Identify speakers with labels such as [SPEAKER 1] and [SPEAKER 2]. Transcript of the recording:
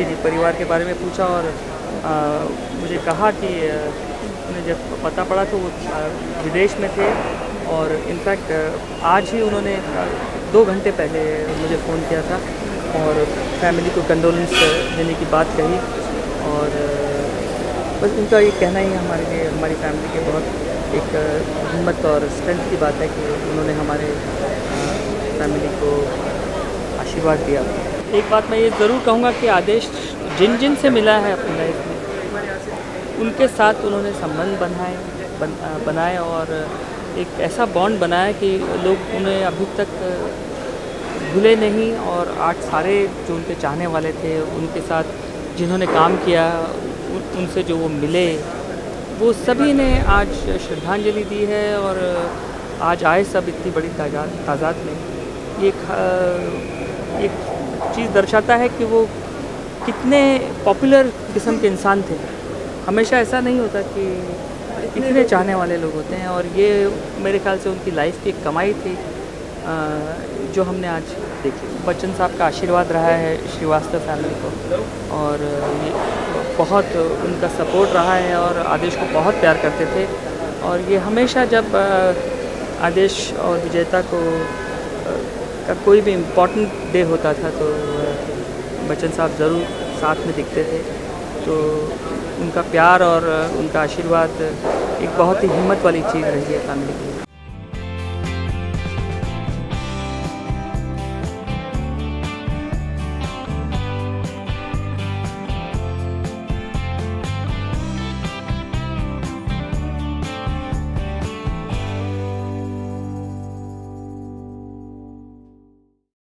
[SPEAKER 1] जी जी परिवार के बारे में पूछा और आ, मुझे कहा कि उन्हें जब पता पड़ा तो वो विदेश में थे और इनफैक्ट आज ही उन्होंने दो घंटे पहले मुझे फ़ोन किया था और फैमिली को कंडोलेंस देने की बात कही और बस उनका ये कहना ही हमारे लिए हमारी फैमिली के बहुत एक हिम्मत और स्ट्रेंथ की बात है कि उन्होंने हमारे फैमिली को आशीर्वाद दिया। एक बात मैं ये ज़रूर कहूँगा कि आदेश जिन जिन से मिला है अपनी लाइफ में उनके साथ उन्होंने संबंध बनाए बन, बनाए और एक ऐसा बॉन्ड बनाया कि लोग उन्हें अभी तक भूले नहीं और आज सारे जो उनके चाहने वाले थे उनके साथ जिन्होंने काम किया उनसे जो वो मिले वो सभी ने आज श्रद्धांजलि दी है और आज आए सब इतनी बड़ी तादाद में। ये एक चीज़ दर्शाता है कि वो कितने पॉपुलर किस्म के इंसान थे। हमेशा ऐसा नहीं होता कि इतने चाहने वाले लोग होते हैं और ये मेरे ख्याल से उनकी लाइफ की कमाई थी जो हमने आज देखी। बच्चन साहब का आशीर्वाद रहा है श्रीवास्तव फैमिली को और ये बहुत उनका सपोर्ट रहा है और आदेश को बहुत प्यार करते थे। और ये हमेशा जब आदेश और विजेता को का कोई भी इम्पोर्टेंट डे होता था तो बच्चन साहब ज़रूर साथ में दिखते थे। तो उनका प्यार और उनका आशीर्वाद एक बहुत ही हिम्मत वाली चीज़ रही है फैमिली की